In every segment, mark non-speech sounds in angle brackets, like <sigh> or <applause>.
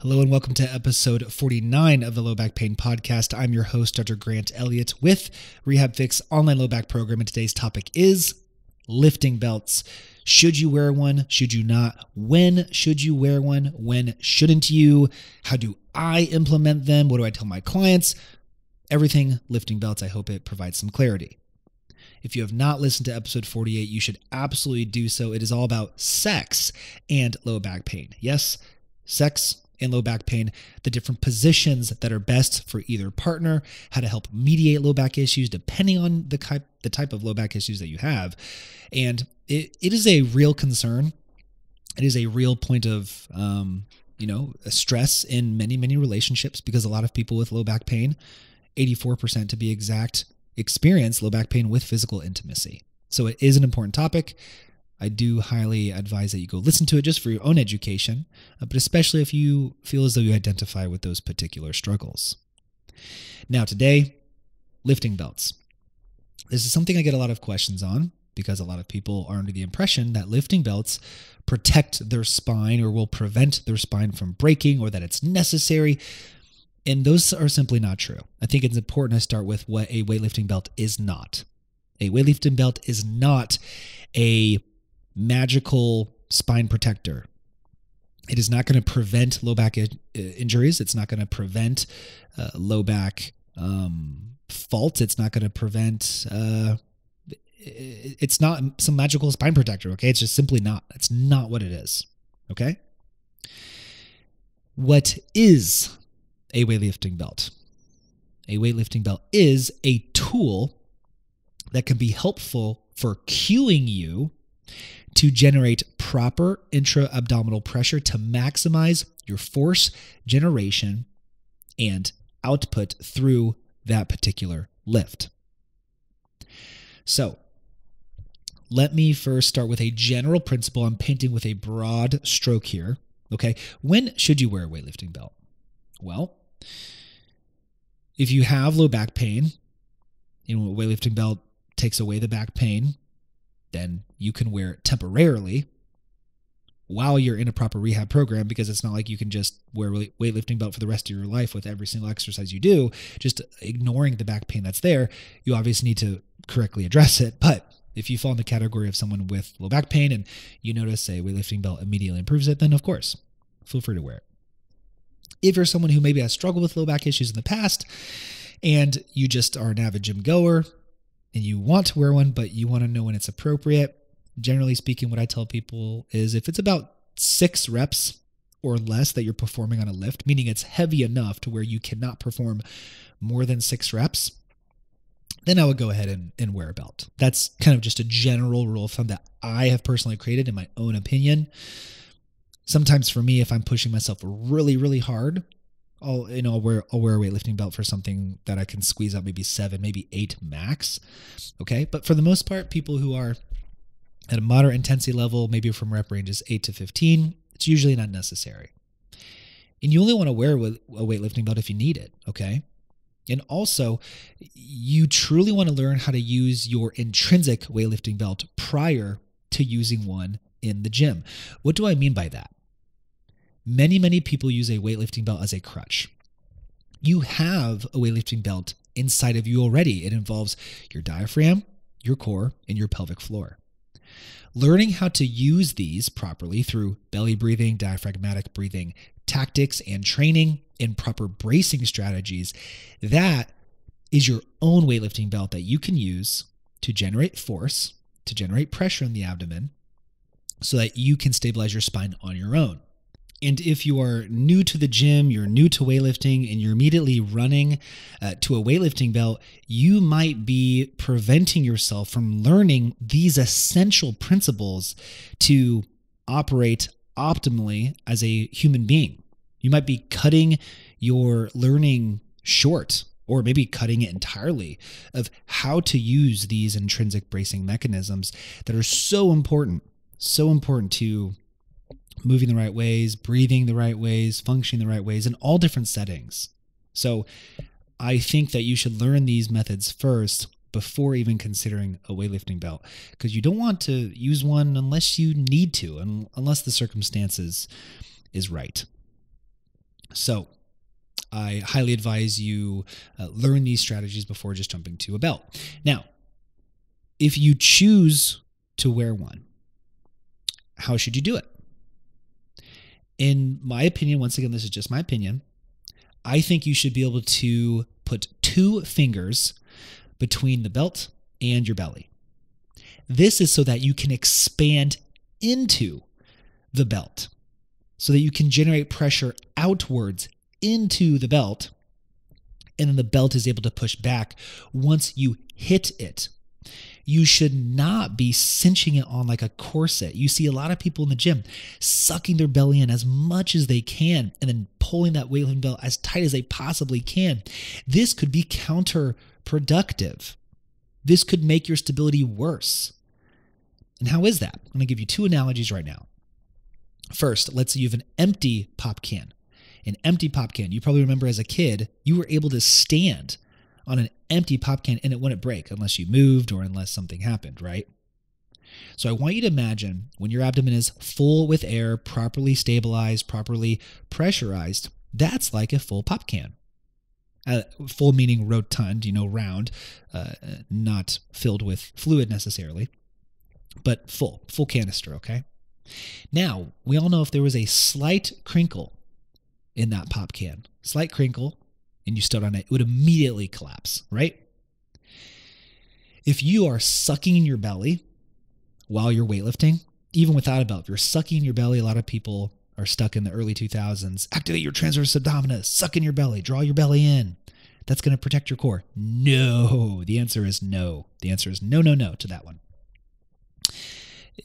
Hello and welcome to episode 49 of the Low Back Pain Podcast. I'm your host, Dr. Grant Elliott with Rehab Fix online low back program. And today's topic is lifting belts. Should you wear one? Should you not? When should you wear one? When shouldn't you? How do I implement them? What do I tell my clients? Everything lifting belts. I hope it provides some clarity. If you have not listened to episode 48, you should absolutely do so. It is all about sex and low back pain. Yes, sex and low back pain, the different positions that are best for either partner, how to help mediate low back issues depending on the type the type of low back issues that you have. And it, it is a real concern. It is a real point of um, you know, stress in many, many relationships because a lot of people with low back pain, 84% to be exact, experience low back pain with physical intimacy. So it is an important topic. I do highly advise that you go listen to it just for your own education, uh, but especially if you feel as though you identify with those particular struggles. Now, today, lifting belts. This is something I get a lot of questions on because a lot of people are under the impression that lifting belts protect their spine or will prevent their spine from breaking or that it's necessary. And those are simply not true. I think it's important to start with what a weightlifting belt is not. A weightlifting belt is not a magical spine protector. It is not going to prevent low back injuries. It's not going to prevent uh, low back um, faults. It's not going to prevent. Uh, it's not some magical spine protector. Okay, it's just simply not. It's not what it is. Okay. What is a weightlifting belt? A weightlifting belt is a tool that can be helpful for cueing you to generate proper intra abdominal pressure to maximize your force generation and output through that particular lift. So, let me first start with a general principle. I'm painting with a broad stroke here. Okay. When should you wear a weightlifting belt? Well, if you have low back pain, know, a weightlifting belt takes away the back pain then you can wear it temporarily while you're in a proper rehab program because it's not like you can just wear a weightlifting belt for the rest of your life with every single exercise you do, just ignoring the back pain that's there. You obviously need to correctly address it. But if you fall in the category of someone with low back pain and you notice a weightlifting belt immediately improves it, then of course, feel free to wear it. If you're someone who maybe has struggled with low back issues in the past and you just are an avid gym goer, and you want to wear one, but you want to know when it's appropriate, generally speaking, what I tell people is if it's about six reps or less that you're performing on a lift, meaning it's heavy enough to where you cannot perform more than six reps, then I would go ahead and, and wear a belt. That's kind of just a general rule of thumb that I have personally created in my own opinion. Sometimes for me, if I'm pushing myself really, really hard, I'll you know I'll wear I'll wear a weightlifting belt for something that I can squeeze out maybe seven, maybe eight max. Okay, but for the most part, people who are at a moderate intensity level, maybe from rep ranges eight to fifteen, it's usually not necessary. And you only want to wear a weightlifting belt if you need it. Okay. And also, you truly want to learn how to use your intrinsic weightlifting belt prior to using one in the gym. What do I mean by that? Many, many people use a weightlifting belt as a crutch. You have a weightlifting belt inside of you already. It involves your diaphragm, your core, and your pelvic floor. Learning how to use these properly through belly breathing, diaphragmatic breathing tactics, and training in proper bracing strategies, that is your own weightlifting belt that you can use to generate force, to generate pressure in the abdomen, so that you can stabilize your spine on your own. And if you are new to the gym, you're new to weightlifting, and you're immediately running uh, to a weightlifting belt, you might be preventing yourself from learning these essential principles to operate optimally as a human being. You might be cutting your learning short or maybe cutting it entirely of how to use these intrinsic bracing mechanisms that are so important, so important to moving the right ways, breathing the right ways, functioning the right ways in all different settings. So I think that you should learn these methods first before even considering a weightlifting belt because you don't want to use one unless you need to and unless the circumstances is right. So, I highly advise you uh, learn these strategies before just jumping to a belt. Now, if you choose to wear one, how should you do it? In my opinion, once again, this is just my opinion, I think you should be able to put two fingers between the belt and your belly. This is so that you can expand into the belt, so that you can generate pressure outwards into the belt, and then the belt is able to push back once you hit it you should not be cinching it on like a corset. You see a lot of people in the gym sucking their belly in as much as they can and then pulling that weightlifting belt as tight as they possibly can. This could be counterproductive. This could make your stability worse. And how is that? I'm going to give you two analogies right now. First, let's say you have an empty pop can. An empty pop can. You probably remember as a kid, you were able to stand on an empty pop can and it wouldn't break unless you moved or unless something happened, right? So I want you to imagine when your abdomen is full with air, properly stabilized, properly pressurized, that's like a full pop can. Uh, full meaning rotund, you know, round, uh, not filled with fluid necessarily, but full, full canister, okay? Now, we all know if there was a slight crinkle in that pop can, slight crinkle, and you stood on it, it would immediately collapse, right? If you are sucking in your belly while you're weightlifting, even without a belt, if you're sucking in your belly, a lot of people are stuck in the early 2000s. Activate your transverse abdominis, suck in your belly, draw your belly in. That's going to protect your core. No. The answer is no. The answer is no, no, no to that one.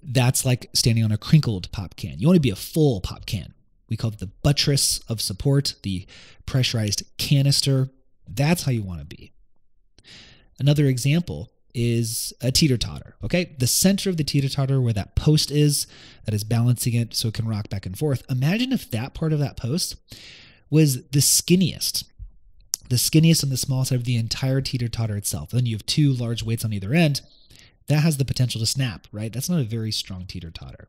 That's like standing on a crinkled pop can. You want to be a full pop can. We call it the buttress of support, the pressurized canister. That's how you want to be. Another example is a teeter totter. Okay. The center of the teeter totter, where that post is, that is balancing it so it can rock back and forth. Imagine if that part of that post was the skinniest, the skinniest and the smallest out of the entire teeter totter itself. Then you have two large weights on either end. That has the potential to snap, right? That's not a very strong teeter totter.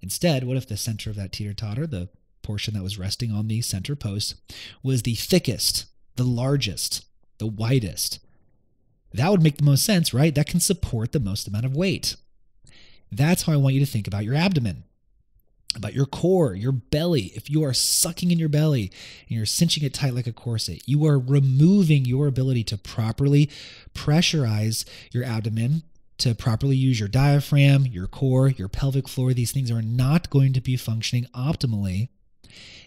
Instead, what if the center of that teeter totter, the portion that was resting on the center post, was the thickest, the largest, the widest? That would make the most sense, right? That can support the most amount of weight. That's how I want you to think about your abdomen, about your core, your belly. If you are sucking in your belly and you're cinching it tight like a corset, you are removing your ability to properly pressurize your abdomen to properly use your diaphragm, your core, your pelvic floor. These things are not going to be functioning optimally,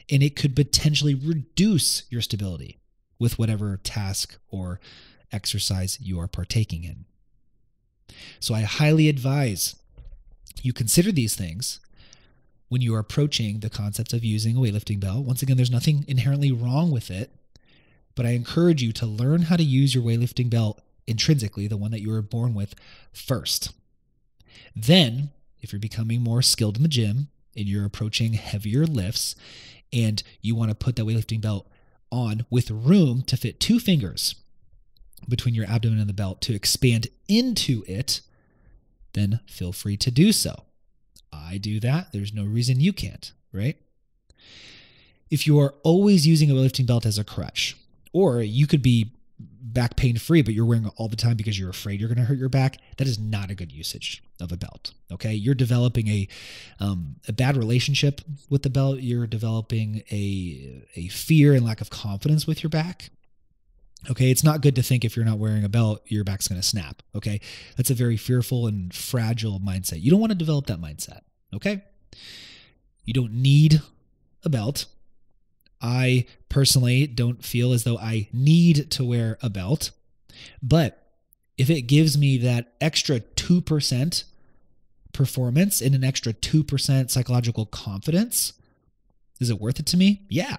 and it could potentially reduce your stability with whatever task or exercise you are partaking in. So I highly advise you consider these things when you are approaching the concept of using a weightlifting belt. Once again, there's nothing inherently wrong with it, but I encourage you to learn how to use your weightlifting belt intrinsically, the one that you were born with, first. Then, if you're becoming more skilled in the gym and you're approaching heavier lifts and you want to put that weightlifting belt on with room to fit two fingers between your abdomen and the belt to expand into it, then feel free to do so. I do that. There's no reason you can't, right? If you are always using a weightlifting belt as a crutch, or you could be back pain free, but you're wearing it all the time because you're afraid you're going to hurt your back, that is not a good usage of a belt. Okay, you're developing a um, a bad relationship with the belt. You're developing a a fear and lack of confidence with your back. Okay, it's not good to think if you're not wearing a belt, your back's going to snap. Okay, that's a very fearful and fragile mindset. You don't want to develop that mindset. Okay, you don't need a belt I personally don't feel as though I need to wear a belt. But if it gives me that extra 2% performance and an extra 2% psychological confidence, is it worth it to me? Yeah.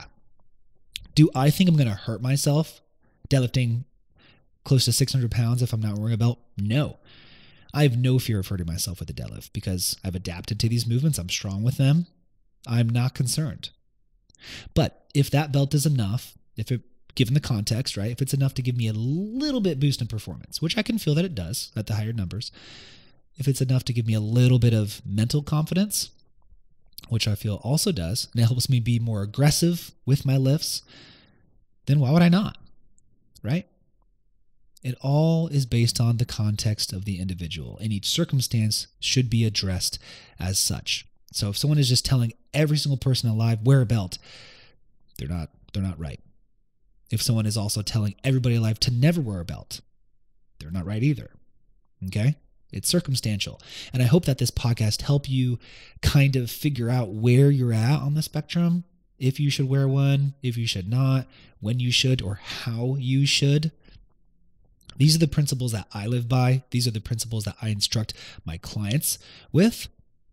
Do I think I'm going to hurt myself deadlifting close to 600 pounds if I'm not wearing a belt? No. I have no fear of hurting myself with the deadlift because I've adapted to these movements. I'm strong with them. I'm not concerned. But if that belt is enough, if it given the context, right? If it's enough to give me a little bit boost in performance, which I can feel that it does at the higher numbers, if it's enough to give me a little bit of mental confidence, which I feel also does, and it helps me be more aggressive with my lifts, then why would I not? Right? It all is based on the context of the individual, and each circumstance should be addressed as such. So if someone is just telling every single person alive wear a belt, they're not they're not right. If someone is also telling everybody alive to never wear a belt, they're not right either. Okay? It's circumstantial. And I hope that this podcast help you kind of figure out where you're at on the spectrum, if you should wear one, if you should not, when you should or how you should. These are the principles that I live by. These are the principles that I instruct my clients with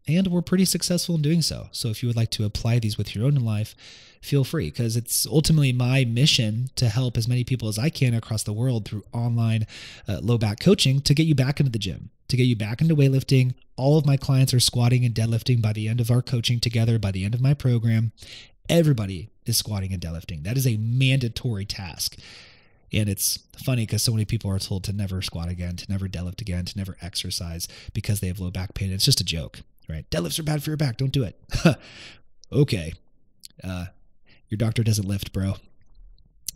and we're pretty successful in doing so. So if you would like to apply these with your own life, feel free because it's ultimately my mission to help as many people as I can across the world through online uh, low back coaching to get you back into the gym, to get you back into weightlifting. All of my clients are squatting and deadlifting by the end of our coaching together, by the end of my program. Everybody is squatting and deadlifting. That is a mandatory task. And it's funny because so many people are told to never squat again, to never deadlift again, to never exercise because they have low back pain. It's just a joke right? Deadlifts are bad for your back. Don't do it. <laughs> okay. Uh, your doctor doesn't lift, bro.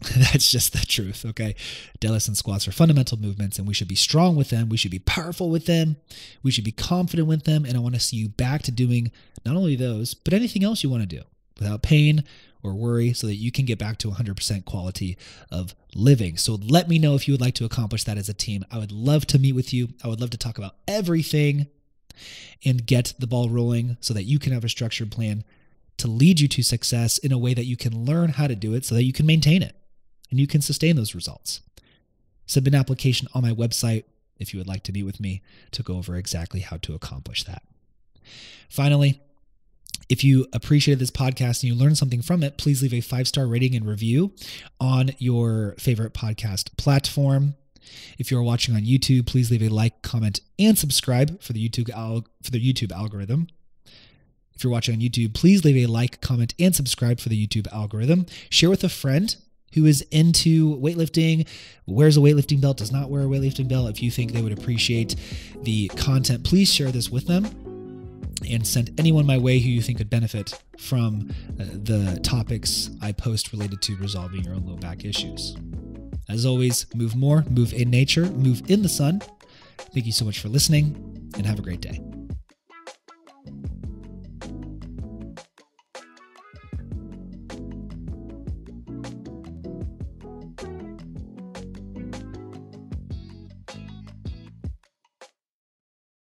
<laughs> That's just the truth, okay? Deadlifts and squats are fundamental movements, and we should be strong with them. We should be powerful with them. We should be confident with them. And I want to see you back to doing not only those, but anything else you want to do without pain or worry so that you can get back to 100% quality of living. So let me know if you would like to accomplish that as a team. I would love to meet with you. I would love to talk about everything and get the ball rolling so that you can have a structured plan to lead you to success in a way that you can learn how to do it so that you can maintain it and you can sustain those results. Submit an application on my website if you would like to meet with me to go over exactly how to accomplish that. Finally, if you appreciated this podcast and you learned something from it, please leave a five star rating and review on your favorite podcast platform. If you're watching on YouTube, please leave a like, comment, and subscribe for the YouTube al- for the YouTube algorithm. If you're watching on YouTube, please leave a like, comment, and subscribe for the YouTube algorithm. Share with a friend who is into weightlifting, wears a weightlifting belt, does not wear a weightlifting belt. If you think they would appreciate the content, please share this with them and send anyone my way who you think could benefit from uh, the topics I post related to resolving your own low back issues. As always, move more, move in nature, move in the sun. Thank you so much for listening, and have a great day.